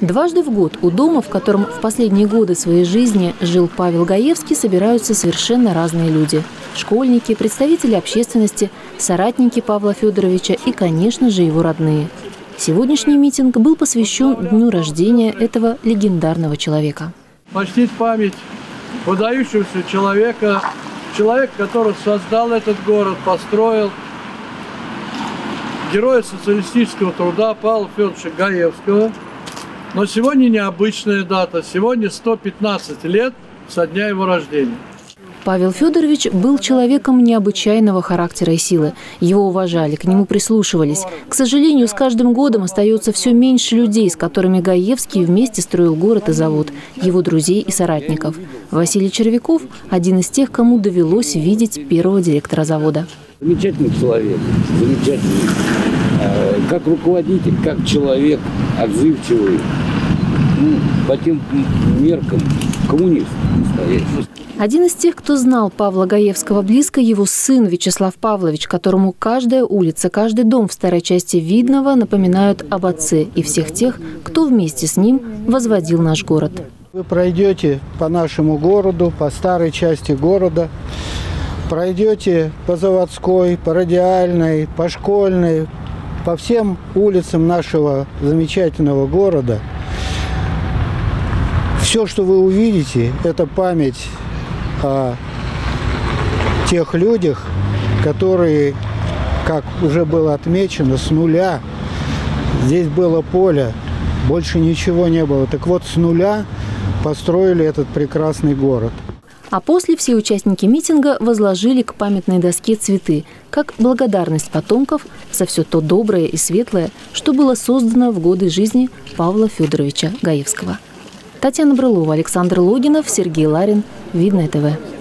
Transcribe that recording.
Дважды в год у дома, в котором в последние годы своей жизни жил Павел Гаевский, собираются совершенно разные люди. Школьники, представители общественности, соратники Павла Федоровича и, конечно же, его родные. Сегодняшний митинг был посвящен дню рождения этого легендарного человека. Почтить память выдающегося человека, человек, который создал этот город, построил, героя социалистического труда Павла Федоровича Гаевского – но сегодня необычная дата. Сегодня 115 лет со дня его рождения. Павел Федорович был человеком необычайного характера и силы. Его уважали, к нему прислушивались. К сожалению, с каждым годом остается все меньше людей, с которыми Гаевский вместе строил город и завод, его друзей и соратников. Василий Червяков – один из тех, кому довелось видеть первого директора завода. Замечательный человек, замечательный. Э, как руководитель, как человек, отзывчивый. Ну, по тем меркам коммунист настоящий. Один из тех, кто знал Павла Гаевского близко, его сын Вячеслав Павлович, которому каждая улица, каждый дом в старой части Видного напоминают об отце и всех тех, кто вместе с ним возводил наш город. Вы пройдете по нашему городу, по старой части города, пройдете по заводской, по радиальной, по школьной, по всем улицам нашего замечательного города. Все, что вы увидите, это память о тех людях, которые, как уже было отмечено, с нуля, здесь было поле, больше ничего не было. Так вот, с нуля построили этот прекрасный город. А после все участники митинга возложили к памятной доске цветы, как благодарность потомков за все то доброе и светлое, что было создано в годы жизни Павла Федоровича Гаевского. Татьяна Брылова, Александр Логинов, Сергей Ларин. Видное ТВ.